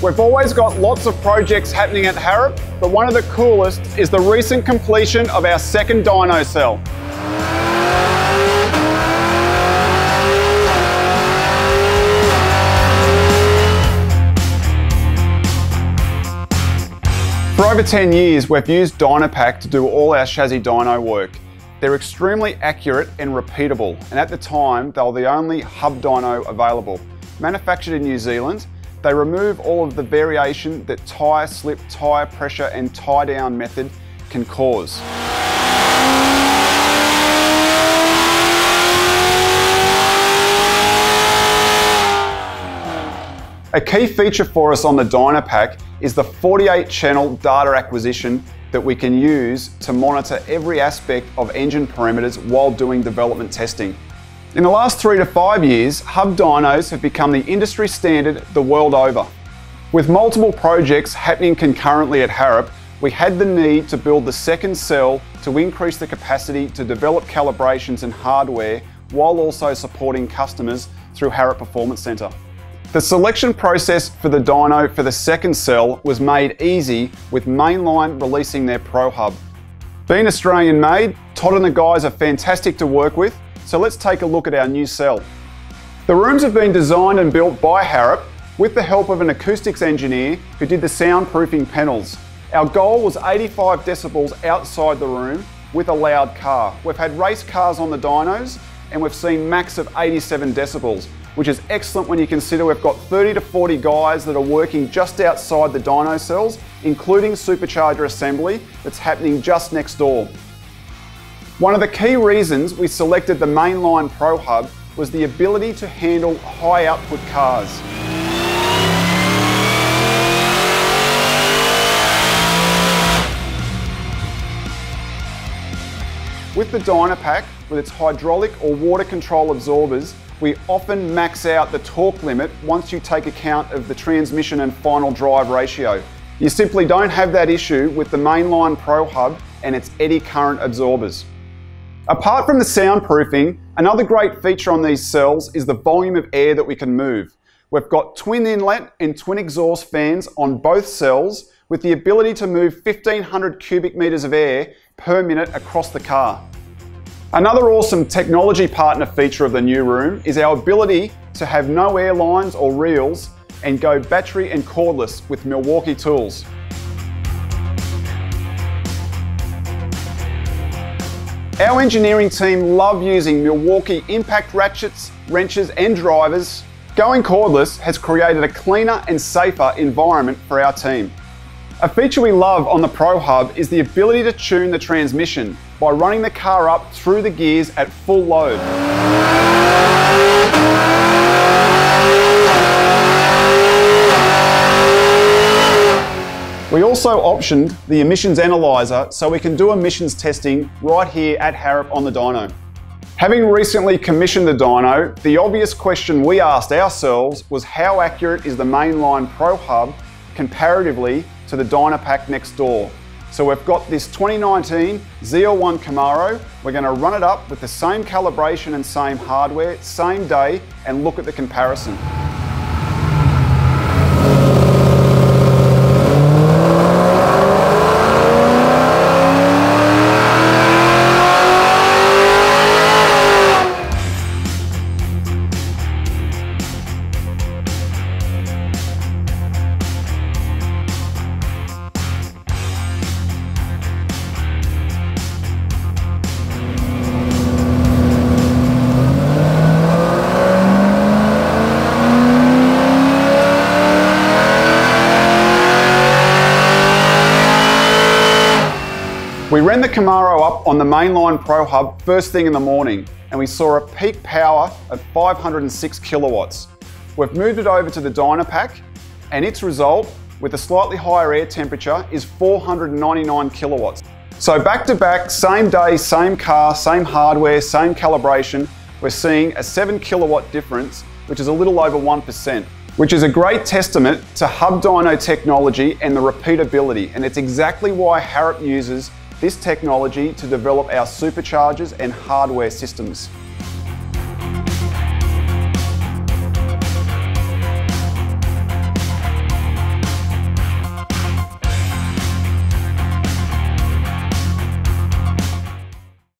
We've always got lots of projects happening at Harrop, but one of the coolest is the recent completion of our second dyno cell. For over 10 years, we've used Dynapack to do all our chassis dyno work. They're extremely accurate and repeatable, and at the time, they were the only hub dyno available. Manufactured in New Zealand, they remove all of the variation that tyre slip, tyre pressure and tie down method can cause. A key feature for us on the Dynapack is the 48 channel data acquisition that we can use to monitor every aspect of engine parameters while doing development testing. In the last three to five years, hub dynos have become the industry standard the world over. With multiple projects happening concurrently at Harrop, we had the need to build the second cell to increase the capacity to develop calibrations and hardware while also supporting customers through Harrop Performance Centre. The selection process for the dyno for the second cell was made easy with Mainline releasing their Pro Hub. Being Australian made, Todd and the guys are fantastic to work with, so let's take a look at our new cell. The rooms have been designed and built by Harrop with the help of an acoustics engineer who did the soundproofing panels. Our goal was 85 decibels outside the room with a loud car. We've had race cars on the dynos and we've seen max of 87 decibels, which is excellent when you consider we've got 30 to 40 guys that are working just outside the dyno cells, including supercharger assembly that's happening just next door. One of the key reasons we selected the Mainline Pro Hub was the ability to handle high output cars. With the Dynapack, with its hydraulic or water control absorbers, we often max out the torque limit once you take account of the transmission and final drive ratio. You simply don't have that issue with the Mainline Pro Hub and its eddy current absorbers. Apart from the soundproofing, another great feature on these cells is the volume of air that we can move. We've got twin inlet and twin exhaust fans on both cells with the ability to move 1500 cubic metres of air per minute across the car. Another awesome technology partner feature of the new room is our ability to have no air lines or reels and go battery and cordless with Milwaukee tools. Our engineering team love using Milwaukee impact ratchets, wrenches and drivers. Going cordless has created a cleaner and safer environment for our team. A feature we love on the Pro Hub is the ability to tune the transmission by running the car up through the gears at full load. Also optioned the emissions analyzer so we can do emissions testing right here at Harrop on the dyno. Having recently commissioned the dyno, the obvious question we asked ourselves was how accurate is the mainline Pro Hub comparatively to the Dynapack next door. So we've got this 2019 ZL1 Camaro. We're going to run it up with the same calibration and same hardware, same day, and look at the comparison. We ran the Camaro up on the mainline Pro Hub first thing in the morning and we saw a peak power of 506 kilowatts. We've moved it over to the Dynapack and its result with a slightly higher air temperature is 499 kilowatts. So back to back, same day, same car, same hardware, same calibration, we're seeing a 7 kilowatt difference, which is a little over 1%, which is a great testament to hub dyno technology and the repeatability. And it's exactly why Harrop uses this technology to develop our superchargers and hardware systems.